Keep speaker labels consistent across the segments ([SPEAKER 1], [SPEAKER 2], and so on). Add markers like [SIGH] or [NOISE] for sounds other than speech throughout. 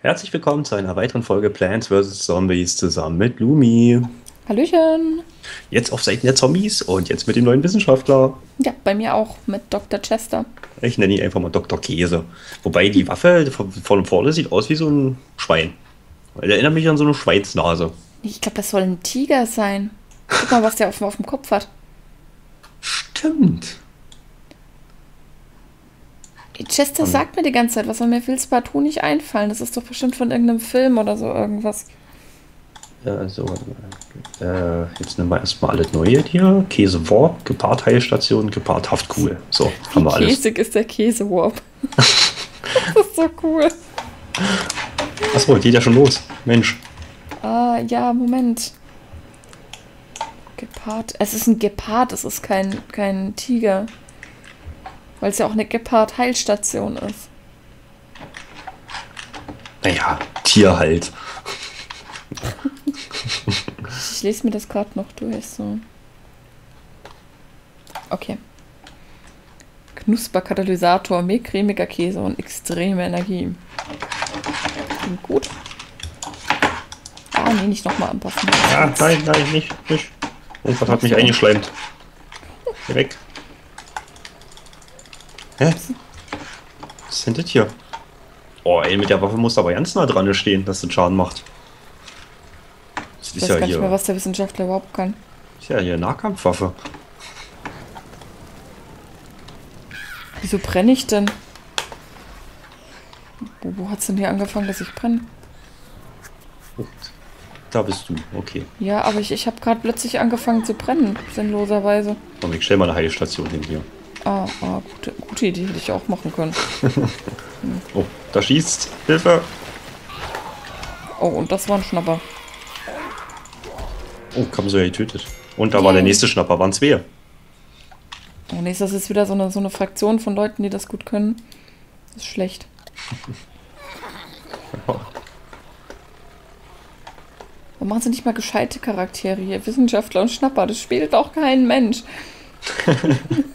[SPEAKER 1] Herzlich willkommen zu einer weiteren Folge Plants vs. Zombies zusammen mit Lumi.
[SPEAKER 2] Hallöchen.
[SPEAKER 1] Jetzt auf Seiten der Zombies und jetzt mit dem neuen Wissenschaftler.
[SPEAKER 2] Ja, bei mir auch mit Dr. Chester.
[SPEAKER 1] Ich nenne ihn einfach mal Dr. Käse. Wobei die Waffe von vorne sieht aus wie so ein Schwein. Er erinnert mich an so eine Schweinsnase.
[SPEAKER 2] Ich glaube, das soll ein Tiger sein. Guck mal, was der auf, auf dem Kopf hat.
[SPEAKER 1] Stimmt.
[SPEAKER 2] Chester
[SPEAKER 1] Hm.
[SPEAKER 2] sagt mir die ganze Zeit was, aber mir will es partout nicht einfallen. Das ist doch bestimmt von irgendeinem Film oder so irgendwas.
[SPEAKER 1] Ja, so. Äh, jetzt nehmen wir erstmal alles Neue hier. Käse Warp, gepaart Heilstation, gepaart Haftkuhl. So, haben wir alles.
[SPEAKER 2] käsig ist der Käsewarp. [LAUGHS] das ist so cool.
[SPEAKER 1] Achso, geht ja schon los. Mensch.
[SPEAKER 2] Ah, ja, Moment. Gepard. Es ist ein Gepard, es ist kein, kein Tiger. Weil es ja auch eine Gepard-Heilstation ist.
[SPEAKER 1] Naja, Tier halt. [LAUGHS]
[SPEAKER 2] Ich lese mir das gerade noch durch. So. Okay. Knusperkatalysator, mehr cremiger Käse und extreme Energie. Klingt gut. Ah, nee, nicht nochmal anpassen.
[SPEAKER 1] Ja, nein, nein, nicht. nicht. Irgendwas hat mich eingeschleimt. Geh weg. Hä? Was ist denn das hier? Oh, ey, mit der Waffe muss aber ganz nah dran stehen, dass das Schaden macht. Das
[SPEAKER 2] Ich
[SPEAKER 1] ist
[SPEAKER 2] weiß
[SPEAKER 1] ja
[SPEAKER 2] gar nicht mehr, was der Wissenschaftler überhaupt kann.
[SPEAKER 1] ist ja hier Nahkampfwaffe.
[SPEAKER 2] Wieso brenne ich denn? Wo, wo hat's denn hier angefangen, dass ich brenne?
[SPEAKER 1] Da bist du, okay.
[SPEAKER 2] Ja, aber ich, ich habe gerade plötzlich angefangen zu brennen, sinnloserweise.
[SPEAKER 1] Komm, ich stell mal eine Heilstation hin hier.
[SPEAKER 2] Ah, ah gute, gute Idee hätte ich auch machen können. [LAUGHS]
[SPEAKER 1] Oh, da schießt. Hilfe!
[SPEAKER 2] Oh, und das war ein Schnapper.
[SPEAKER 1] Oh, haben sie ja getötet. Und da war der nächste Schnapper, waren zwei.
[SPEAKER 2] Oh nee, das ist wieder so eine, so eine Fraktion von Leuten, die das gut können. Das ist schlecht. [LAUGHS] Warum machen sie nicht mal gescheite Charaktere hier? Wissenschaftler und Schnapper, das spielt doch kein Mensch. [LAUGHS]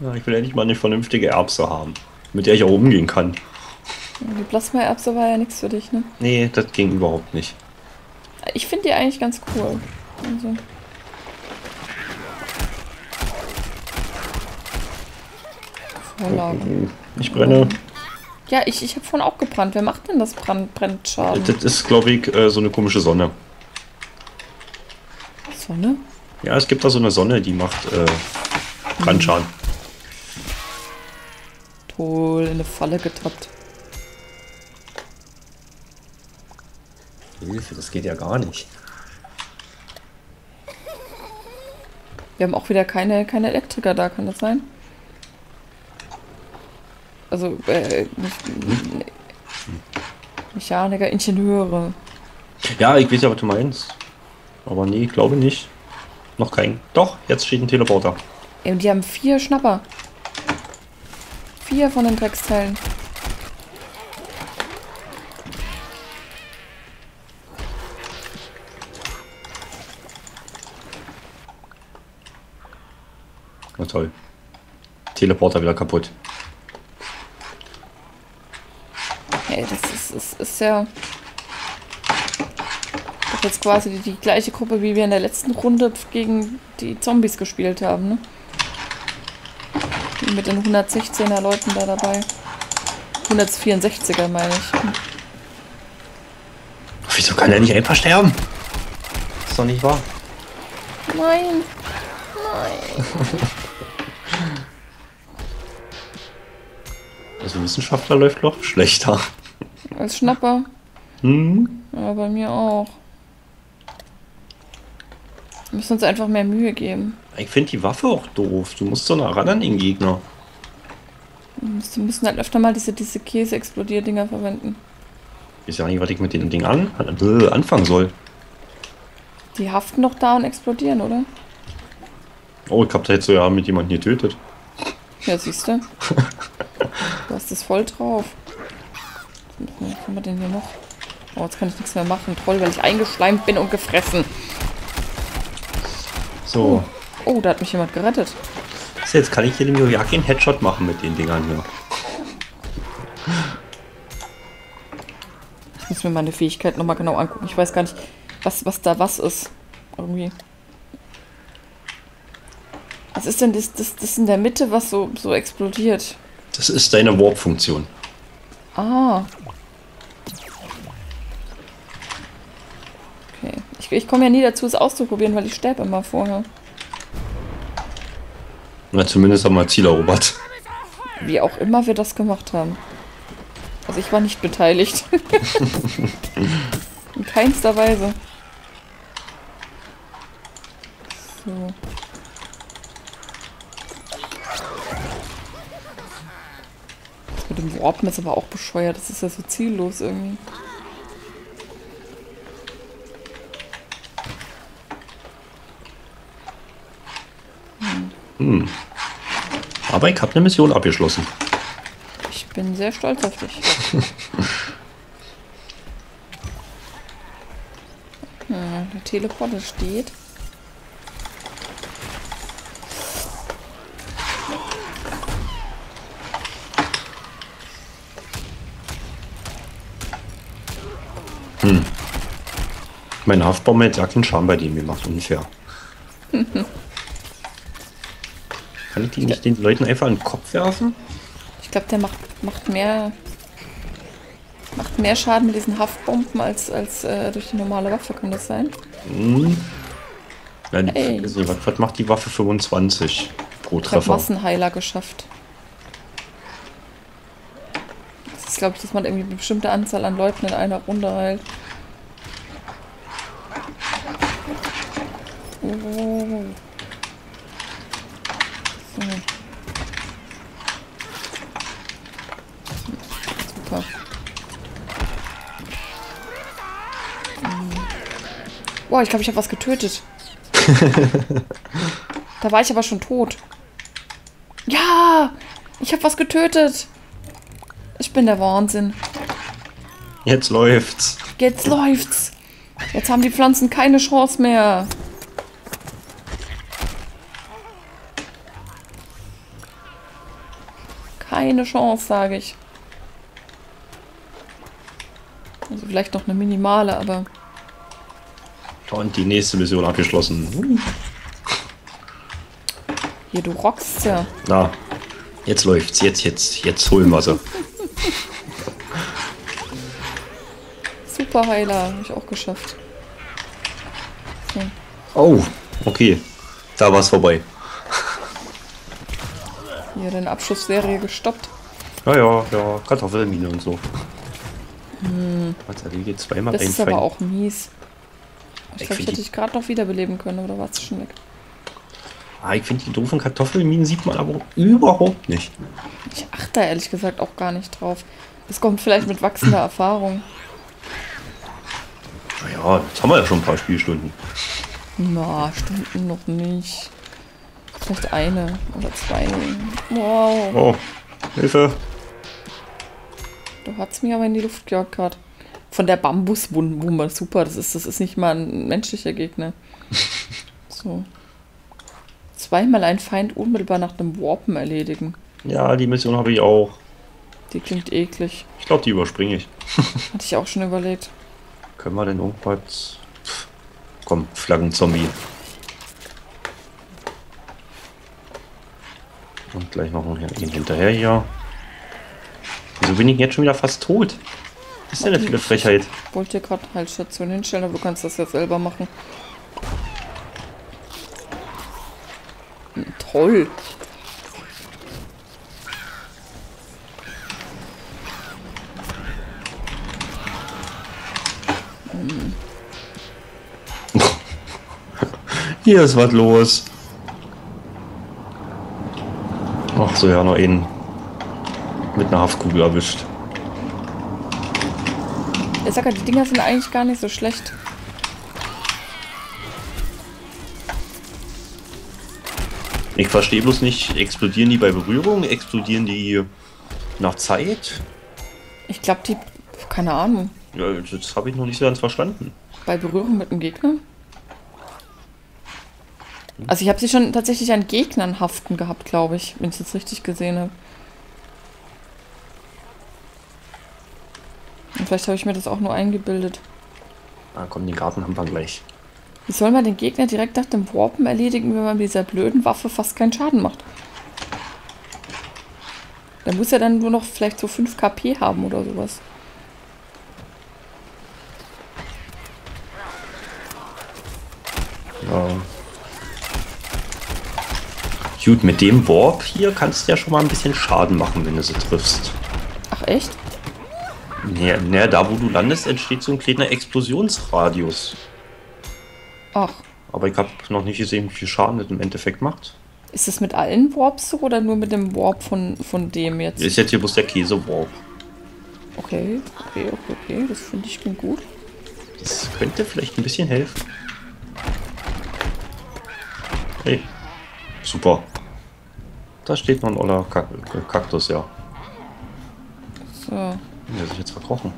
[SPEAKER 1] Ja, ich will endlich mal eine vernünftige Erbse haben, mit der ich auch umgehen kann.
[SPEAKER 2] Die Plasma-Erbse war ja nichts für dich, ne?
[SPEAKER 1] Nee, das ging überhaupt nicht.
[SPEAKER 2] Ich finde die eigentlich ganz cool. Also. Vorlage.
[SPEAKER 1] Ich brenne.
[SPEAKER 2] Ja, ich, ich habe vorhin auch gebrannt. Wer macht denn das Brand, Brennschaden?
[SPEAKER 1] Das ist, glaube ich, äh, so eine komische Sonne.
[SPEAKER 2] Sonne?
[SPEAKER 1] Ja, es gibt da so eine Sonne, die macht äh, Brandschaden.
[SPEAKER 2] Toll, in eine Falle getappt.
[SPEAKER 1] Hilfe, das geht ja gar nicht.
[SPEAKER 2] Wir haben auch wieder keine, keine Elektriker da, kann das sein? Also, äh, nicht. Mechaniker, Ingenieure.
[SPEAKER 1] Ja, ich weiß ja, was du meinst. Aber nee, ich glaube nicht. Noch kein. Doch, jetzt steht ein Teleporter.
[SPEAKER 2] Ey, und die haben vier Schnapper. Vier von den Drecksteilen.
[SPEAKER 1] Na toll. Teleporter wieder kaputt.
[SPEAKER 2] Ey, das ist, ist, ist ja. Das ist jetzt quasi die, die gleiche Gruppe, wie wir in der letzten Runde gegen die Zombies gespielt haben, ne? Die Mit den 116er Leuten da dabei. 164er meine ich.
[SPEAKER 1] Wieso kann er nicht einfach sterben? Ist doch nicht wahr.
[SPEAKER 2] Nein! Nein!
[SPEAKER 1] Also Wissenschaftler läuft noch schlechter.
[SPEAKER 2] Als Schnapper.
[SPEAKER 1] Hm?
[SPEAKER 2] Ja, bei mir auch. Wir müssen uns einfach mehr Mühe geben.
[SPEAKER 1] Ich finde die Waffe auch doof. Du musst so nah ran an den Gegner.
[SPEAKER 2] Wir müssen- halt öfter mal diese, diese Käse-Explodier-Dinger verwenden.
[SPEAKER 1] Ich weiß ja nicht, was ich mit dem Ding an, äh, anfangen soll.
[SPEAKER 2] Die haften doch da und explodieren, oder?
[SPEAKER 1] Oh, ich hab da jetzt so ja mit jemandem getötet.
[SPEAKER 2] Ja, siehst du. [LAUGHS] Du hast das voll drauf. Was haben wir denn hier noch? Oh, jetzt kann ich nichts mehr machen. Toll, weil ich eingeschleimt bin und gefressen.
[SPEAKER 1] So.
[SPEAKER 2] Oh, da hat mich jemand gerettet.
[SPEAKER 1] So, jetzt kann ich hier dem Yojaki einen Headshot machen mit den Dingern hier.
[SPEAKER 2] muss mir meine Fähigkeit nochmal genau angucken. Ich weiß gar nicht, was, was da was ist. Irgendwie. Was ist denn das, das, das in der Mitte, was so, so explodiert?
[SPEAKER 1] Das ist deine Warp-Funktion.
[SPEAKER 2] Ah. Ich, komme ja nie dazu, es auszuprobieren, weil ich sterbe immer vorher.
[SPEAKER 1] Na, zumindest haben wir Ziel erobert.
[SPEAKER 2] Wie auch immer wir das gemacht haben. Also ich war nicht beteiligt. [LAUGHS] In keinster Weise. So. Das mit dem Warpen ist aber auch bescheuert. Das ist ja so ziellos irgendwie.
[SPEAKER 1] Aber ich habe eine Mission abgeschlossen.
[SPEAKER 2] Ich bin sehr stolz auf dich. [LAUGHS] Hm, der Teleporter steht.
[SPEAKER 1] Mein Haftbaum hat ja keinen bei dem gemacht, unfair. [LAUGHS] Kann ich die nicht den Leuten einfach in den Kopf werfen?
[SPEAKER 2] Ich glaube, der macht, macht mehr macht mehr Schaden mit diesen Haftbomben als, als äh, durch die normale Waffe, kann das sein?
[SPEAKER 1] Hm. Nein,
[SPEAKER 2] Ey.
[SPEAKER 1] weiß nicht, was, was macht die Waffe 25 pro
[SPEAKER 2] Ich habe
[SPEAKER 1] Treffer?
[SPEAKER 2] Massenheiler geschafft. Das ist, glaube ich, dass man irgendwie eine bestimmte Anzahl an Leuten in einer Runde heilt. Oh. So. Super. Boah, ich glaube, ich habe was getötet. [LAUGHS] Da war ich aber schon tot. Ja! Ich habe was getötet. Ich bin der Wahnsinn.
[SPEAKER 1] Jetzt läuft's.
[SPEAKER 2] Jetzt läuft's. Jetzt haben die Pflanzen keine Chance mehr. Keine Chance, sage ich. Also vielleicht noch eine minimale, aber
[SPEAKER 1] Und die nächste Mission abgeschlossen.
[SPEAKER 2] hier, du rockst ja.
[SPEAKER 1] Na, jetzt läuft's. Jetzt, jetzt, jetzt holen wir sie.
[SPEAKER 2] Superheiler, habe ich auch geschafft. So.
[SPEAKER 1] Oh, okay. Da war's vorbei.
[SPEAKER 2] Hier, deine Abschussserie gestoppt.
[SPEAKER 1] Ja, ja, ja. Kartoffelmine und so. Warte, die geht zweimal
[SPEAKER 2] Das ist aber auch mies. Ich
[SPEAKER 1] Ich
[SPEAKER 2] glaube, ich hätte dich gerade noch wiederbeleben können, da war es schon weg.
[SPEAKER 1] Ah, ich finde die doofen Kartoffelminen sieht man aber überhaupt nicht.
[SPEAKER 2] Ich achte ehrlich gesagt auch gar nicht drauf. Das kommt vielleicht mit wachsender Erfahrung.
[SPEAKER 1] Naja, jetzt haben wir ja schon ein paar Spielstunden.
[SPEAKER 2] Na, Stunden noch nicht. Vielleicht eine oder zwei. Wow.
[SPEAKER 1] Oh, Hilfe.
[SPEAKER 2] Du hat's mir aber in die Luft gejagt gerade. Von der Bambuswumme. Super, das ist, das ist nicht mal ein menschlicher Gegner. [LAUGHS] So. Zweimal ein Feind unmittelbar nach dem Warpen erledigen.
[SPEAKER 1] Ja, die Mission habe ich auch.
[SPEAKER 2] Die klingt eklig.
[SPEAKER 1] Ich glaube, die überspringe ich. [LAUGHS]
[SPEAKER 2] Hatte ich auch schon überlegt.
[SPEAKER 1] Können wir denn irgendwas... Pff, Komm, Flaggenzombie. Und gleich noch ihn hinterher hier. Wieso bin ich jetzt schon wieder fast tot? Was ist denn das für eine Frechheit?
[SPEAKER 2] Ich wollte dir gerade Heilstation hinstellen, aber du kannst das ja selber machen. Hm, Toll. [LAUGHS]
[SPEAKER 1] Hier ist was los. Ach so, ja, noch einen mit einer Haftkugel erwischt.
[SPEAKER 2] Ich sag ja, die Dinger sind eigentlich gar nicht so schlecht.
[SPEAKER 1] Ich verstehe bloß nicht, explodieren die bei Berührung? Explodieren die nach Zeit?
[SPEAKER 2] Ich glaube, die. Keine Ahnung.
[SPEAKER 1] Ja, das habe ich noch nicht so ganz verstanden.
[SPEAKER 2] Bei Berührung mit dem Gegner? Also ich habe sie schon tatsächlich an Gegnern haften gehabt, glaube ich, wenn ich das richtig gesehen habe. Und vielleicht habe ich mir das auch nur eingebildet.
[SPEAKER 1] Ah, komm, den Garten haben wir gleich.
[SPEAKER 2] Wie soll man den Gegner direkt nach dem Warpen erledigen, wenn man mit dieser blöden Waffe fast keinen Schaden macht? Der muss ja dann nur noch vielleicht so 5 KP haben oder sowas.
[SPEAKER 1] Ja. Gut, mit dem Warp hier kannst du ja schon mal ein bisschen Schaden machen, wenn du sie triffst.
[SPEAKER 2] Ach echt?
[SPEAKER 1] Naja, naja, da wo du landest, entsteht so ein kleiner Explosionsradius.
[SPEAKER 2] Ach.
[SPEAKER 1] Aber ich habe noch nicht gesehen, wie viel Schaden das im Endeffekt macht.
[SPEAKER 2] Ist es mit allen Warps so oder nur mit dem Warp von, von dem jetzt?
[SPEAKER 1] Ist jetzt hier bloß der Käse-Warp.
[SPEAKER 2] Okay, okay, okay, okay. Das finde ich klingt gut.
[SPEAKER 1] Das könnte vielleicht ein bisschen helfen. Hey, super. Da steht noch ein oller Kak Kaktus, ja.
[SPEAKER 2] So.
[SPEAKER 1] Der sich jetzt verkrochen.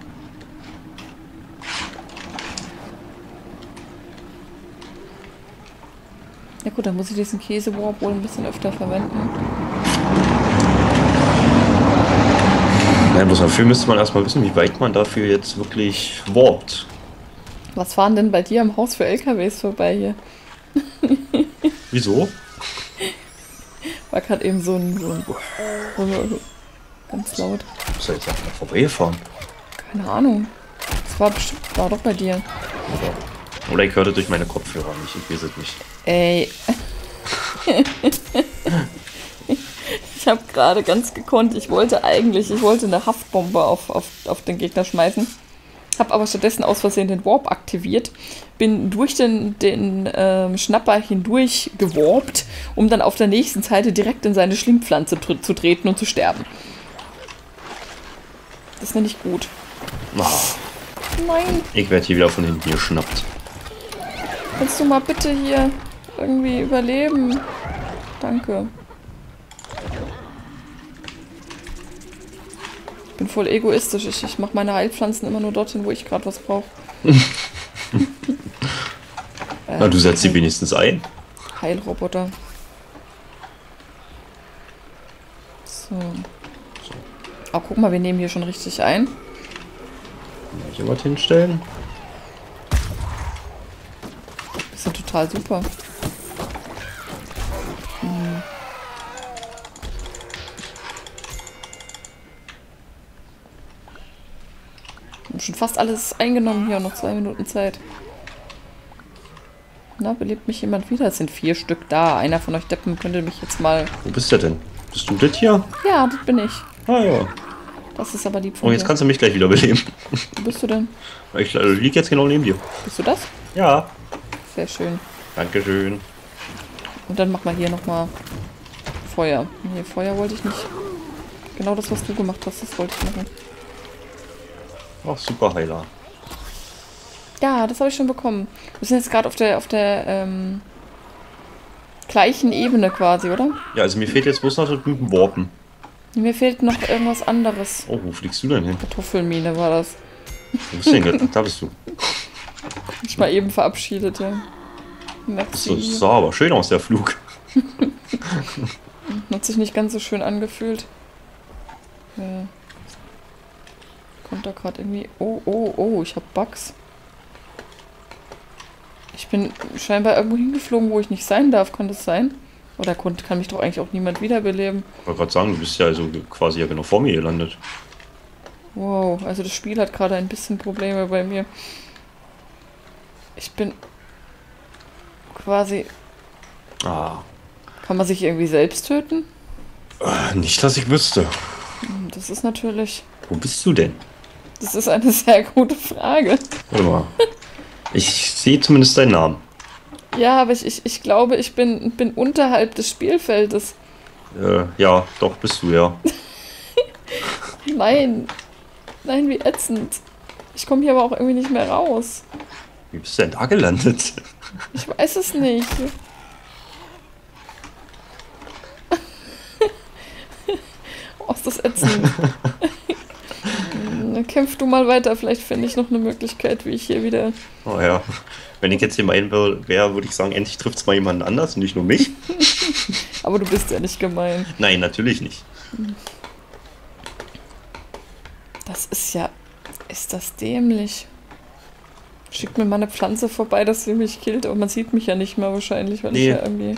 [SPEAKER 2] Ja gut, dann muss ich diesen Käsewarp wohl ein bisschen öfter verwenden.
[SPEAKER 1] Nein, bloß dafür müsste man erstmal wissen, wie weit man dafür jetzt wirklich warpt.
[SPEAKER 2] Was fahren denn bei dir am Haus für LKWs vorbei hier? [LAUGHS]
[SPEAKER 1] Wieso?
[SPEAKER 2] War gerade eben so ein, so ein ganz laut.
[SPEAKER 1] Ist er jetzt einfach mal vorbeigefahren?
[SPEAKER 2] Keine Ahnung. Das war bestimmt, war doch bei dir.
[SPEAKER 1] Oder, oder ich hörte durch meine Kopfhörer nicht, ich weiß es nicht.
[SPEAKER 2] Ey. [LAUGHS] ich habe gerade ganz gekonnt. Ich wollte eigentlich, ich wollte eine Haftbombe auf, auf, auf den Gegner schmeißen. Habe aber stattdessen aus Versehen den Warp aktiviert. Bin durch den, den ähm, Schnapper hindurch gewarpt, um dann auf der nächsten Seite direkt in seine Schlingpflanze tr zu treten und zu sterben. Das nenne ich gut.
[SPEAKER 1] Ah,
[SPEAKER 2] Nein,
[SPEAKER 1] ich werde hier wieder von hinten geschnappt.
[SPEAKER 2] kannst du mal bitte hier irgendwie überleben? Danke. Ich bin voll egoistisch. Ich, ich mache meine Heilpflanzen immer nur dorthin, wo ich gerade was brauche. [LAUGHS]
[SPEAKER 1] Na, du setzt sie wenigstens ein.
[SPEAKER 2] Heilroboter. So. Oh, guck mal, wir nehmen hier schon richtig ein.
[SPEAKER 1] Hier was hinstellen.
[SPEAKER 2] Das ist ja total super. Hm. Schon fast alles eingenommen hier, noch zwei Minuten Zeit. Na, belebt mich jemand wieder? Es sind vier Stück da. Einer von euch Deppen könnte mich jetzt mal...
[SPEAKER 1] Wo bist du denn? Bist du das hier?
[SPEAKER 2] Ja, das bin ich.
[SPEAKER 1] Ah ja.
[SPEAKER 2] Das ist aber lieb von
[SPEAKER 1] Oh, jetzt
[SPEAKER 2] dir.
[SPEAKER 1] kannst du mich gleich wieder beleben.
[SPEAKER 2] Wo bist du denn? [LAUGHS]
[SPEAKER 1] Ich äh, lieg jetzt genau neben dir.
[SPEAKER 2] Bist du das?
[SPEAKER 1] Ja.
[SPEAKER 2] Sehr schön.
[SPEAKER 1] Dankeschön.
[SPEAKER 2] Und dann mach mal hier nochmal Feuer. Nee, Feuer wollte ich nicht. Genau das, was du gemacht hast, das wollte ich machen.
[SPEAKER 1] Ach, super Heiler.
[SPEAKER 2] Ja, das habe ich schon bekommen. Wir sind jetzt gerade auf der, auf der ähm, gleichen Ebene quasi, oder?
[SPEAKER 1] Ja, also mir fehlt jetzt bloß noch das mit dem Warpen.
[SPEAKER 2] Mir fehlt noch irgendwas anderes.
[SPEAKER 1] Oh, wo fliegst du denn hin?
[SPEAKER 2] Kartoffelmine war das.
[SPEAKER 1] Wo bist du denn? da bist du.
[SPEAKER 2] Ich mal eben verabschiedet, ja.
[SPEAKER 1] Das
[SPEAKER 2] Merci.
[SPEAKER 1] sah aber schön aus, der Flug. [LAUGHS]
[SPEAKER 2] Hat sich nicht ganz so schön angefühlt. Ja. Kommt da gerade irgendwie. Oh, oh, oh, ich habe Bugs. Ich bin scheinbar irgendwo hingeflogen, wo ich nicht sein darf. Kann das sein? Oder kann mich doch eigentlich auch niemand wiederbeleben?
[SPEAKER 1] Ich wollte gerade sagen, du bist ja also quasi ja genau vor mir gelandet.
[SPEAKER 2] Wow, also das Spiel hat gerade ein bisschen Probleme bei mir. Ich bin quasi.
[SPEAKER 1] Ah.
[SPEAKER 2] Kann man sich irgendwie selbst töten?
[SPEAKER 1] Äh, Nicht, dass ich wüsste.
[SPEAKER 2] Hm, Das ist natürlich.
[SPEAKER 1] Wo bist du denn?
[SPEAKER 2] Das ist eine sehr gute Frage.
[SPEAKER 1] Mal. Ich sehe zumindest deinen Namen.
[SPEAKER 2] Ja, aber ich, ich, ich glaube, ich bin, bin unterhalb des Spielfeldes.
[SPEAKER 1] Äh, ja, doch, bist du ja. [LAUGHS]
[SPEAKER 2] Nein. Nein, wie ätzend. Ich komme hier aber auch irgendwie nicht mehr raus.
[SPEAKER 1] Wie bist du denn da gelandet?
[SPEAKER 2] Ich weiß es nicht. [LAUGHS] oh, ist das ätzend. [LAUGHS] Dann kämpf du mal weiter. Vielleicht finde ich noch eine Möglichkeit, wie ich hier wieder.
[SPEAKER 1] Oh ja. Wenn ich jetzt hier meinen wäre, würde ich sagen, endlich trifft es mal jemanden anders und nicht nur mich. [LAUGHS]
[SPEAKER 2] Aber du bist ja nicht gemein.
[SPEAKER 1] Nein, natürlich nicht.
[SPEAKER 2] Das ist ja Ist das dämlich? Schickt mir mal eine Pflanze vorbei, dass sie mich killt, aber man sieht mich ja nicht mehr wahrscheinlich, weil
[SPEAKER 1] Nee.
[SPEAKER 2] ich ja irgendwie.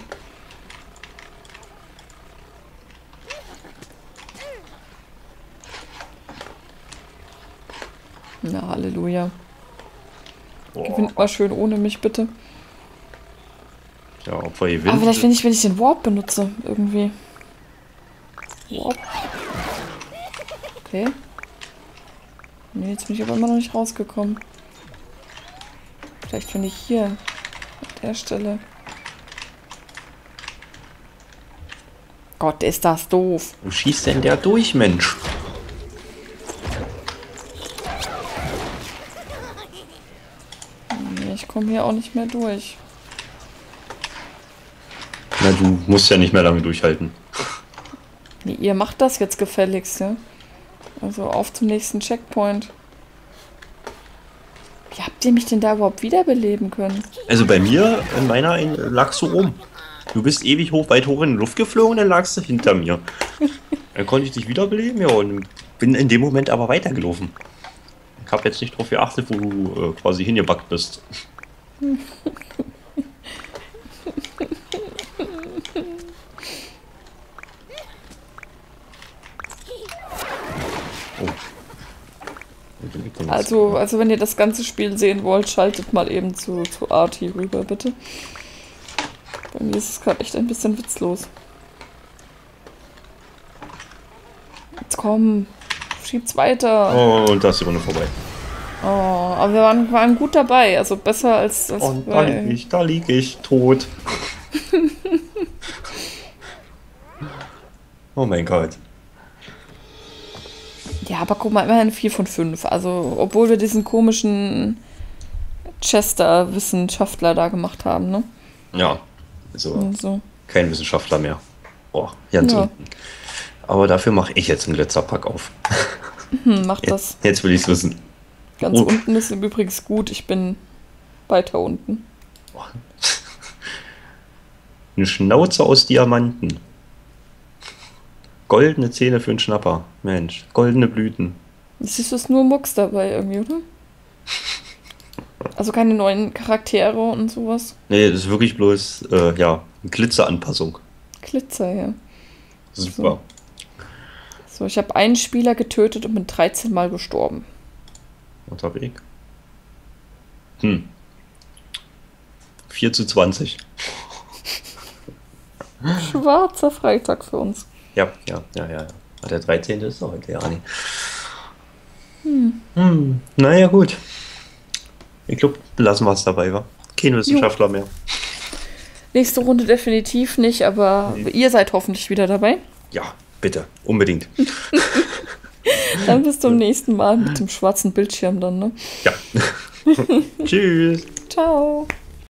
[SPEAKER 2] Na, Halleluja.
[SPEAKER 1] Boah.
[SPEAKER 2] Gewinnt mal schön ohne mich, bitte.
[SPEAKER 1] Ja, ob wir
[SPEAKER 2] Aber vielleicht, wenn ich, wenn ich den Warp benutze, irgendwie. Warp. Okay. Nee, jetzt bin ich aber immer noch nicht rausgekommen. Vielleicht, wenn ich hier an der Stelle. Gott, ist das doof.
[SPEAKER 1] Wo schießt denn der durch, Mensch?
[SPEAKER 2] Komme hier auch nicht mehr durch.
[SPEAKER 1] Na, du musst ja nicht mehr lange durchhalten.
[SPEAKER 2] Nee, ihr macht das jetzt gefälligst, ja? Also auf zum nächsten Checkpoint. Wie habt ihr mich denn da überhaupt wiederbeleben können?
[SPEAKER 1] Also bei mir, in meiner, ein- lagst du oben. Du bist ewig hoch, weit hoch in die Luft geflogen, dann lagst du hinter mir. Dann konnte ich dich wiederbeleben, ja, und bin in dem Moment aber weitergelaufen. Ich habe jetzt nicht drauf geachtet, wo du äh, quasi hingebackt bist. Oh.
[SPEAKER 2] Also, also wenn ihr das ganze Spiel sehen wollt, schaltet mal eben zu, zu Arti rüber, bitte. Bei mir ist es gerade echt ein bisschen witzlos. Jetzt komm, schieb's weiter.
[SPEAKER 1] Oh, und da ist die Runde vorbei.
[SPEAKER 2] Oh, aber wir waren, waren gut dabei, also besser als das
[SPEAKER 1] Und da lieg ich, da lieg ich, tot. [LAUGHS] oh mein Gott.
[SPEAKER 2] Ja, aber guck mal, immerhin 4 von 5. Also, obwohl wir diesen komischen Chester-Wissenschaftler da gemacht haben, ne?
[SPEAKER 1] Ja, also
[SPEAKER 2] so.
[SPEAKER 1] kein Wissenschaftler mehr. Boah, ganz
[SPEAKER 2] Ja.
[SPEAKER 1] unten. Aber dafür mache ich jetzt einen Glitzerpack auf. [LAUGHS]
[SPEAKER 2] Hm, macht das.
[SPEAKER 1] Jetzt, jetzt will ich es wissen.
[SPEAKER 2] Ganz
[SPEAKER 1] Oh.
[SPEAKER 2] unten ist übrigens gut. Ich bin weiter unten.
[SPEAKER 1] Eine Schnauze aus Diamanten. Goldene Zähne für einen Schnapper. Mensch, goldene Blüten.
[SPEAKER 2] Siehst du, ist nur Mucks dabei irgendwie, oder? Also keine neuen Charaktere und sowas.
[SPEAKER 1] Nee, das ist wirklich bloß, äh, ja, eine Glitzeranpassung.
[SPEAKER 2] Glitzer, ja.
[SPEAKER 1] Super.
[SPEAKER 2] So, ich habe einen Spieler getötet und bin 13 Mal gestorben.
[SPEAKER 1] Unterwegs. Hm. 4 zu 20.
[SPEAKER 2] Schwarzer Freitag für uns.
[SPEAKER 1] Ja, ja, ja, ja. Der 13. ist doch heute, ja, nee. Hm. Naja, gut. Ich glaube, belassen wir es dabei, wa? Kein Wissenschaftler mehr.
[SPEAKER 2] Nächste Runde definitiv nicht, aber
[SPEAKER 1] Nee.
[SPEAKER 2] ihr seid hoffentlich wieder dabei.
[SPEAKER 1] Ja, bitte. Unbedingt. [LAUGHS]
[SPEAKER 2] Dann bis zum nächsten Mal mit dem schwarzen Bildschirm dann, ne?
[SPEAKER 1] Ja. [LAUGHS] Tschüss.
[SPEAKER 2] Ciao.